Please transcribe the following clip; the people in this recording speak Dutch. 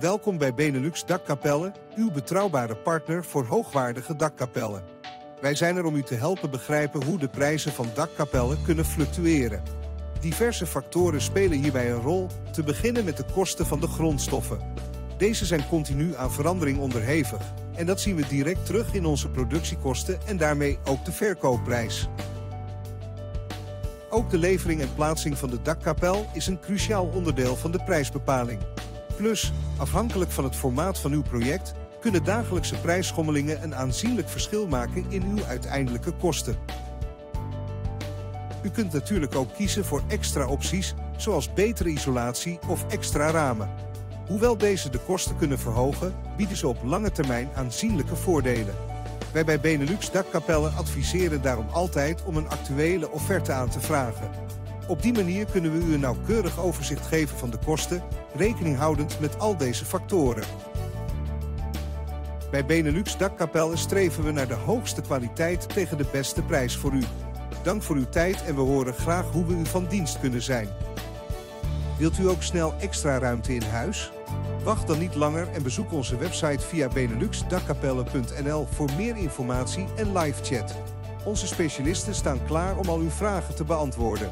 Welkom bij Benelux Dakkapellen, uw betrouwbare partner voor hoogwaardige dakkapellen. Wij zijn er om u te helpen begrijpen hoe de prijzen van dakkapellen kunnen fluctueren. Diverse factoren spelen hierbij een rol, te beginnen met de kosten van de grondstoffen. Deze zijn continu aan verandering onderhevig en dat zien we direct terug in onze productiekosten en daarmee ook de verkoopprijs. Ook de levering en plaatsing van de dakkapel is een cruciaal onderdeel van de prijsbepaling. Plus, afhankelijk van het formaat van uw project, kunnen dagelijkse prijsschommelingen een aanzienlijk verschil maken in uw uiteindelijke kosten. U kunt natuurlijk ook kiezen voor extra opties, zoals betere isolatie of extra ramen. Hoewel deze de kosten kunnen verhogen, bieden ze op lange termijn aanzienlijke voordelen. Wij bij Benelux Dakkapellen adviseren daarom altijd om een actuele offerte aan te vragen. Op die manier kunnen we u een nauwkeurig overzicht geven van de kosten, rekening houdend met al deze factoren. Bij Benelux Dakkapellen streven we naar de hoogste kwaliteit tegen de beste prijs voor u. Dank voor uw tijd en we horen graag hoe we u van dienst kunnen zijn. Wilt u ook snel extra ruimte in huis? Wacht dan niet langer en bezoek onze website via beneluxdakkapellen.nl voor meer informatie en live chat. Onze specialisten staan klaar om al uw vragen te beantwoorden.